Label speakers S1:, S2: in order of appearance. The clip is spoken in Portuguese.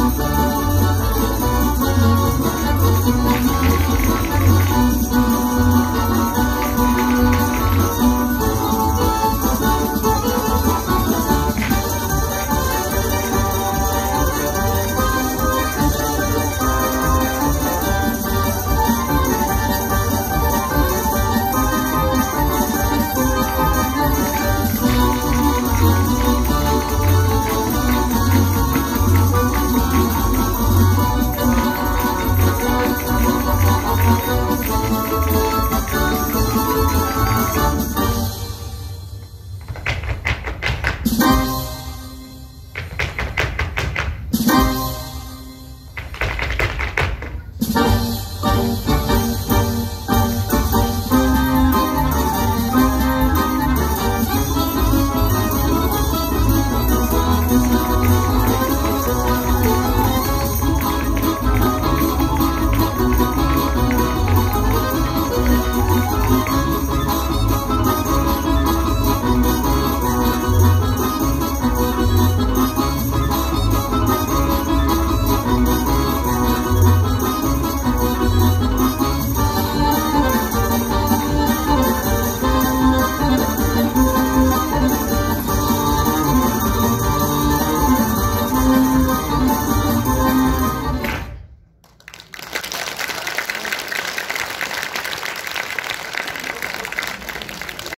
S1: Música